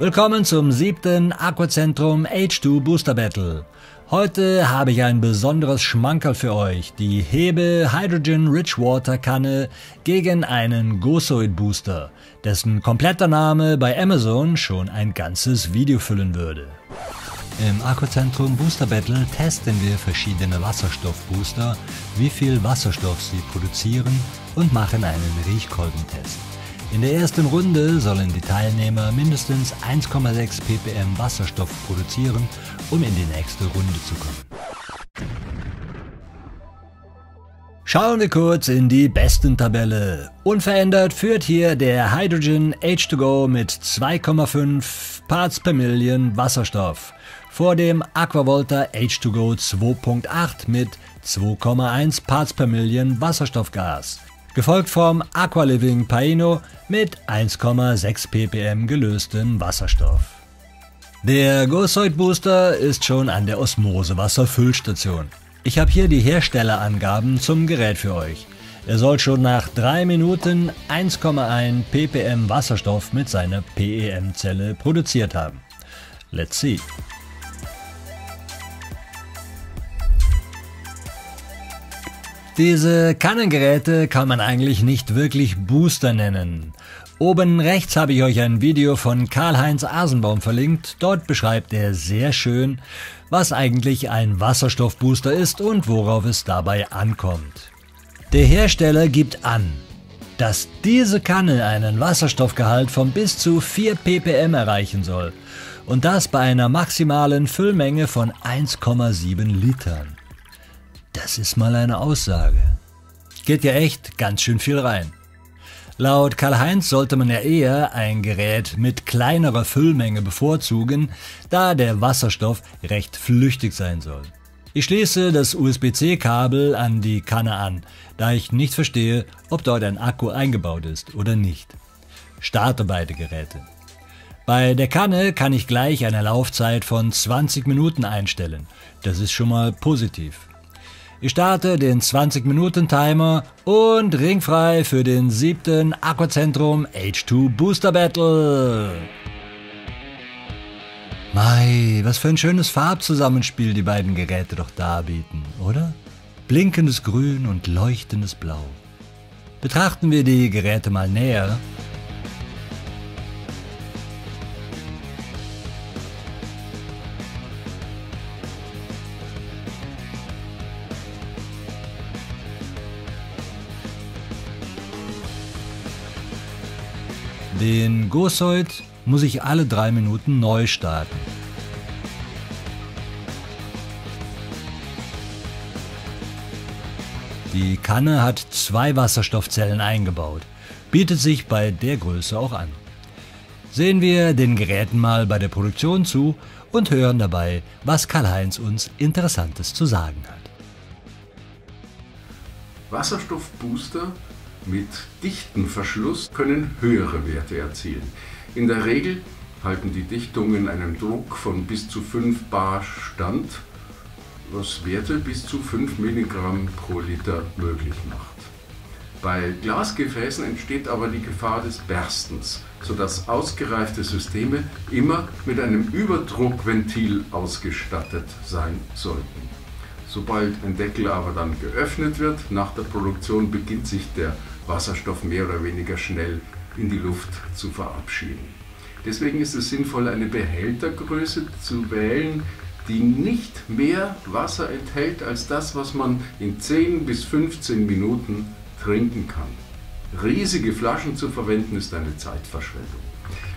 Willkommen zum siebten Aquazentrum H2 Booster Battle. Heute habe ich ein besonderes Schmankerl für euch, die Hebe Hydrogen Rich Water Kanne gegen einen Gosoid Booster, dessen kompletter Name bei Amazon schon ein ganzes Video füllen würde. Im Aquazentrum Booster Battle testen wir verschiedene Wasserstoffbooster, wie viel Wasserstoff sie produzieren und machen einen Riechkolbentest. In der ersten Runde sollen die Teilnehmer mindestens 1,6 ppm Wasserstoff produzieren, um in die nächste Runde zu kommen. Schauen wir kurz in die besten Tabelle. Unverändert führt hier der Hydrogen H2Go mit 2,5 Parts per Million Wasserstoff. Vor dem Aquavolta H2Go 2.8 mit 2,1 Parts per Million Wasserstoffgas gefolgt vom Aqualiving Paino mit 1,6 ppm gelöstem Wasserstoff. Der Gosoid Booster ist schon an der Osmosewasserfüllstation. Ich habe hier die Herstellerangaben zum Gerät für euch. Er soll schon nach 3 Minuten 1,1 ppm Wasserstoff mit seiner PEM-Zelle produziert haben. Let's see. Diese Kannengeräte kann man eigentlich nicht wirklich Booster nennen. Oben rechts habe ich euch ein Video von Karl-Heinz Asenbaum verlinkt. Dort beschreibt er sehr schön, was eigentlich ein Wasserstoffbooster ist und worauf es dabei ankommt. Der Hersteller gibt an, dass diese Kanne einen Wasserstoffgehalt von bis zu 4 ppm erreichen soll und das bei einer maximalen Füllmenge von 1,7 Litern. Das ist mal eine Aussage. Geht ja echt ganz schön viel rein. Laut Karl-Heinz sollte man ja eher ein Gerät mit kleinerer Füllmenge bevorzugen, da der Wasserstoff recht flüchtig sein soll. Ich schließe das USB-C-Kabel an die Kanne an, da ich nicht verstehe, ob dort ein Akku eingebaut ist oder nicht. Starte beide Geräte. Bei der Kanne kann ich gleich eine Laufzeit von 20 Minuten einstellen. Das ist schon mal positiv. Ich starte den 20-Minuten-Timer und ringfrei für den siebten Aquazentrum H2 Booster Battle. Mai, was für ein schönes Farbzusammenspiel die beiden Geräte doch darbieten, oder? Blinkendes Grün und leuchtendes Blau. Betrachten wir die Geräte mal näher. Den Gosoid muss ich alle drei Minuten neu starten. Die Kanne hat zwei Wasserstoffzellen eingebaut, bietet sich bei der Größe auch an. Sehen wir den Geräten mal bei der Produktion zu und hören dabei, was Karl-Heinz uns Interessantes zu sagen hat. Wasserstoffbooster mit dichten Verschluss können höhere Werte erzielen. In der Regel halten die Dichtungen einem Druck von bis zu 5 bar stand, was Werte bis zu 5 Milligramm pro Liter möglich macht. Bei Glasgefäßen entsteht aber die Gefahr des Berstens, sodass ausgereifte Systeme immer mit einem Überdruckventil ausgestattet sein sollten. Sobald ein Deckel aber dann geöffnet wird, nach der Produktion beginnt sich der Wasserstoff mehr oder weniger schnell in die Luft zu verabschieden. Deswegen ist es sinnvoll, eine Behältergröße zu wählen, die nicht mehr Wasser enthält als das, was man in 10 bis 15 Minuten trinken kann. Riesige Flaschen zu verwenden ist eine Zeitverschwendung.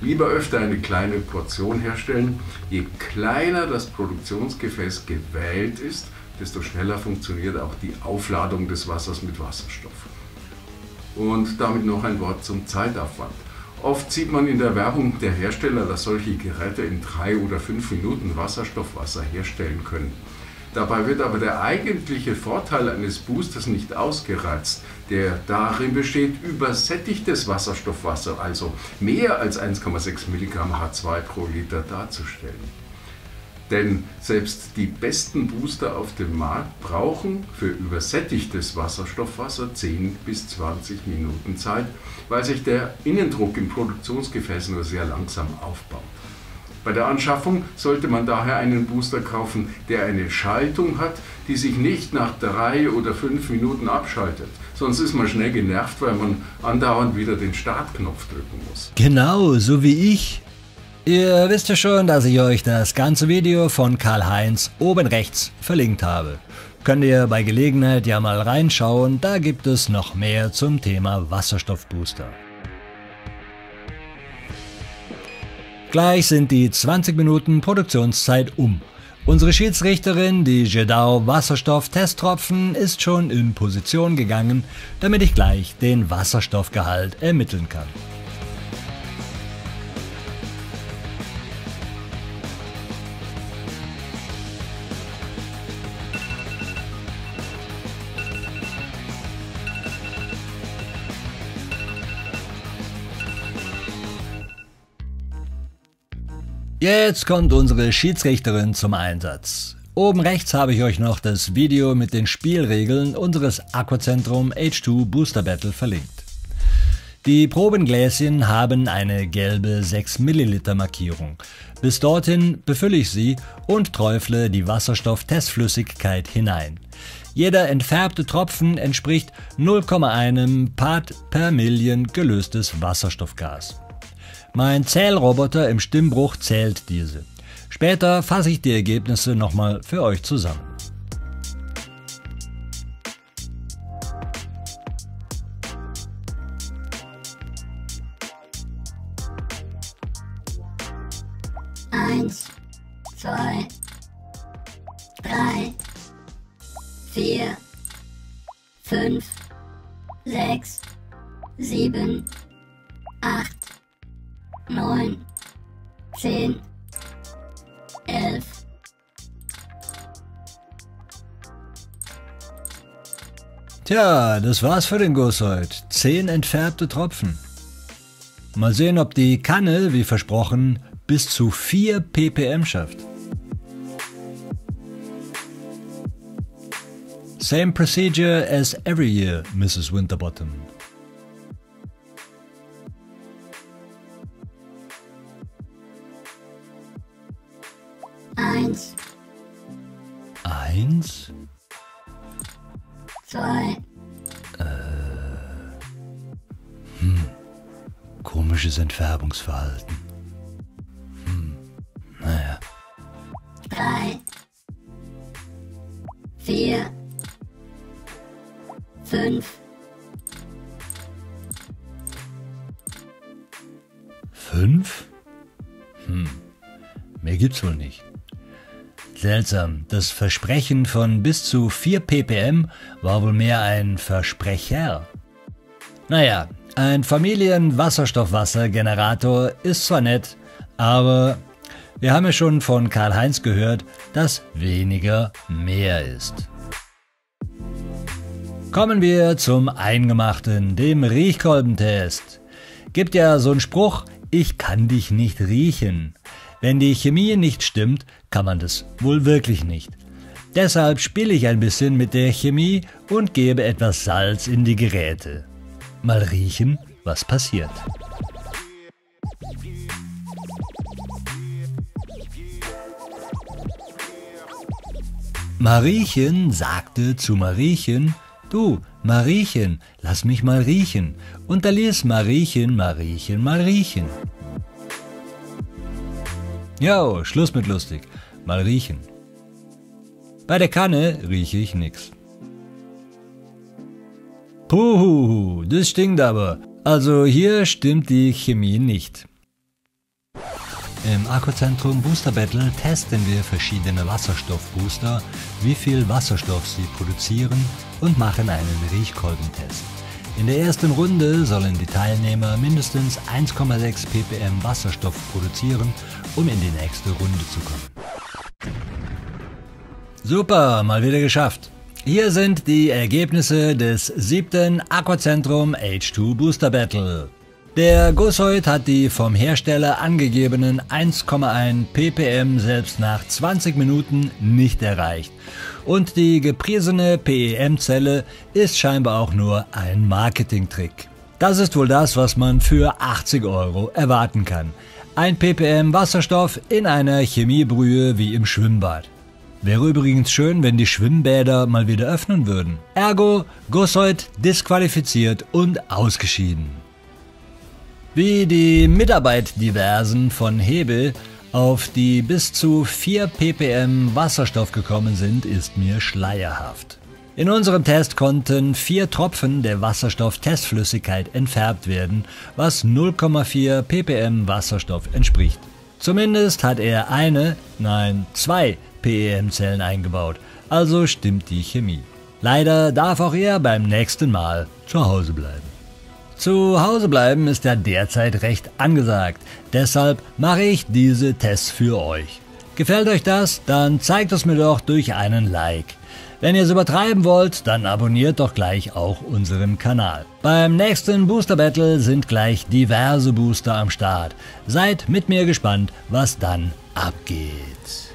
Lieber öfter eine kleine Portion herstellen. Je kleiner das Produktionsgefäß gewählt ist, desto schneller funktioniert auch die Aufladung des Wassers mit Wasserstoff. Und damit noch ein Wort zum Zeitaufwand. Oft sieht man in der Werbung der Hersteller, dass solche Geräte in drei oder fünf Minuten Wasserstoffwasser herstellen können. Dabei wird aber der eigentliche Vorteil eines Boosters nicht ausgereizt, der darin besteht, übersättigtes Wasserstoffwasser, also mehr als 1,6 Milligramm H2 pro Liter darzustellen. Denn selbst die besten Booster auf dem Markt brauchen für übersättigtes Wasserstoffwasser 10 bis 20 Minuten Zeit, weil sich der Innendruck im Produktionsgefäß nur sehr langsam aufbaut. Bei der Anschaffung sollte man daher einen Booster kaufen, der eine Schaltung hat, die sich nicht nach drei oder fünf Minuten abschaltet. Sonst ist man schnell genervt, weil man andauernd wieder den Startknopf drücken muss. Genau, so wie ich. Ihr wisst ja schon, dass ich euch das ganze Video von Karl-Heinz oben rechts verlinkt habe. Könnt ihr bei Gelegenheit ja mal reinschauen, da gibt es noch mehr zum Thema Wasserstoffbooster. Gleich sind die 20 Minuten Produktionszeit um. Unsere Schiedsrichterin, die Jedau Wasserstoff-Testtropfen, ist schon in Position gegangen, damit ich gleich den Wasserstoffgehalt ermitteln kann. Jetzt kommt unsere Schiedsrichterin zum Einsatz. Oben rechts habe ich euch noch das Video mit den Spielregeln unseres Aquazentrum H2 Booster Battle verlinkt. Die Probengläschen haben eine gelbe 6 Milliliter Markierung. Bis dorthin befülle ich sie und träufle die Wasserstofftestflüssigkeit hinein. Jeder entfärbte Tropfen entspricht 0,1 Part per Million gelöstes Wasserstoffgas. Mein Zählroboter im Stimmbruch zählt diese. Später fasse ich die Ergebnisse nochmal für euch zusammen. Eins, zwei, drei, vier, fünf, sechs, sieben, neun, zehn, elf. Tja, das war's für den Guss heute. Zehn entfärbte Tropfen. Mal sehen, ob die Kanne, wie versprochen, bis zu 4 ppm schafft. Same procedure as every year, Mrs. Winterbottom. Komisches Entfärbungsverhalten. Hm, naja. drei, vier, fünf, Fünf? Hm, mehr gibt's wohl nicht. Seltsam, das Versprechen von bis zu 4 ppm war wohl mehr ein Versprecher. Naja, ein Familienwasserstoffwassergenerator ist zwar nett, aber wir haben ja schon von Karl-Heinz gehört, dass weniger mehr ist. Kommen wir zum Eingemachten, dem Riechkolbentest. Gibt ja so einen Spruch, ich kann dich nicht riechen. Wenn die Chemie nicht stimmt, kann man das wohl wirklich nicht. Deshalb spiele ich ein bisschen mit der Chemie und gebe etwas Salz in die Geräte. Mal riechen, was passiert. Mariechen sagte zu Mariechen, Du, Mariechen, lass mich mal riechen. Und da ließ Mariechen Mariechen mal riechen. Jo, Schluss mit lustig. Mal riechen. Bei der Kanne rieche ich nix. Puh, das stinkt aber. Also hier stimmt die Chemie nicht. Im Akkuzentrum Booster Battle testen wir verschiedene Wasserstoffbooster, wie viel Wasserstoff sie produzieren und machen einen Riechkolbentest. In der ersten Runde sollen die Teilnehmer mindestens 1,6 ppm Wasserstoff produzieren, um in die nächste Runde zu kommen. Super, mal wieder geschafft. Hier sind die Ergebnisse des siebten Aquazentrum H2 Booster Battle. Der Gussoid hat die vom Hersteller angegebenen 1,1 ppm selbst nach 20 Minuten nicht erreicht. Und die gepriesene PEM-Zelle ist scheinbar auch nur ein Marketingtrick. Das ist wohl das, was man für 80 Euro erwarten kann. 1 ppm Wasserstoff in einer Chemiebrühe wie im Schwimmbad. Wäre übrigens schön, wenn die Schwimmbäder mal wieder öffnen würden. Ergo, Gussoid disqualifiziert und ausgeschieden. Wie die Mitarbeit-Diversen von Hebel auf die bis zu 4 ppm Wasserstoff gekommen sind, ist mir schleierhaft. In unserem Test konnten vier Tropfen der Wasserstofftestflüssigkeit entfärbt werden, was 0,4 ppm Wasserstoff entspricht. Zumindest hat er eine, nein, zwei PEM-Zellen eingebaut, also stimmt die Chemie. Leider darf auch er beim nächsten Mal zu Hause bleiben. Zu Hause bleiben ist ja derzeit recht angesagt, deshalb mache ich diese Tests für euch. Gefällt euch das? Dann zeigt es mir doch durch einen Like. Wenn ihr es übertreiben wollt, dann abonniert doch gleich auch unseren Kanal. Beim nächsten Booster Battle sind gleich diverse Booster am Start. Seid mit mir gespannt, was dann abgeht.